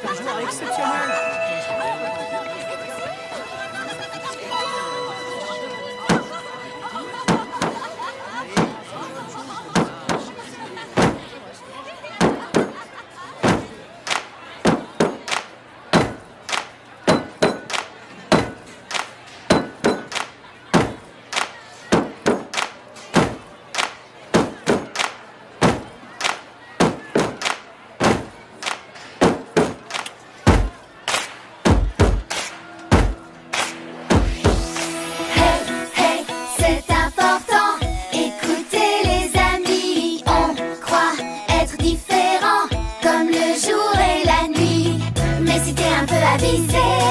Courage exceptionnel. Elise.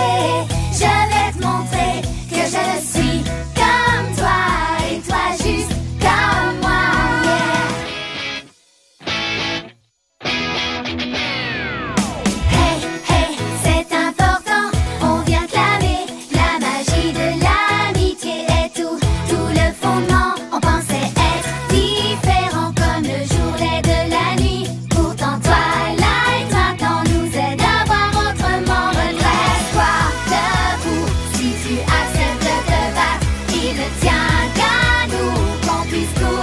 的家，赶路，光屁股。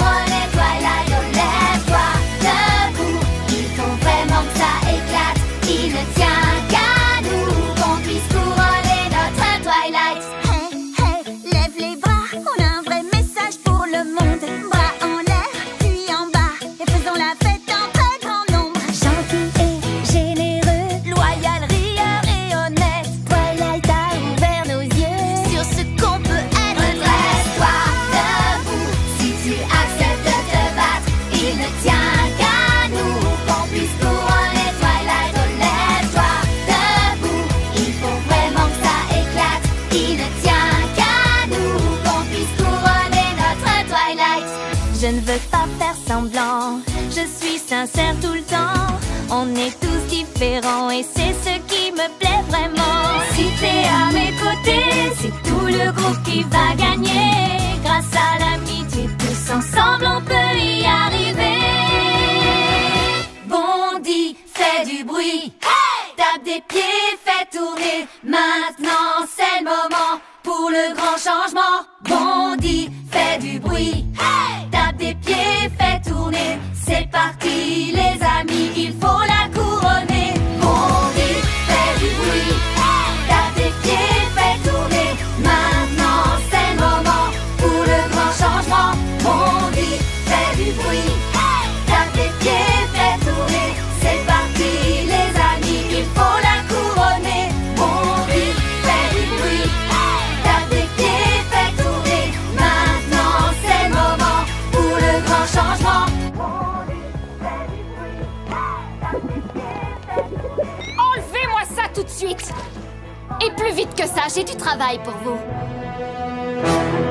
Je ne veux pas faire semblant, je suis sincère tout le temps. On est tous différents et c'est ce qui me plaît vraiment. Si t'es à mes côtés, c'est tout le groupe qui va gagner. Grâce à l'amitié, tous ensemble on peut y arriver. Bondis, fais du bruit, tape des pieds, fais tourner. Maintenant c'est le moment pour le grand changement. Bondis, fais du bruit. Et plus vite que ça, j'ai du travail pour vous.